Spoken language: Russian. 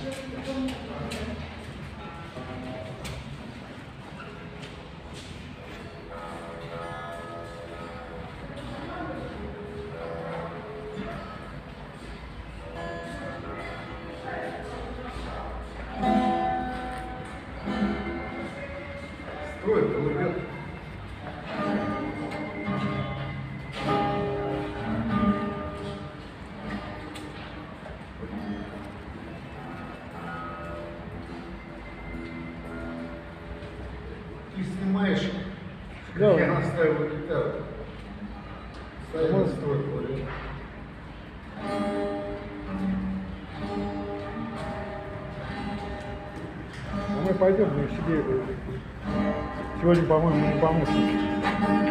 Строй, голубят. Ты снимаешь, Да. я настаиваю гитару. Ставим голубят. А мы пойдем, мы себе сегодня, по-моему, не помощники.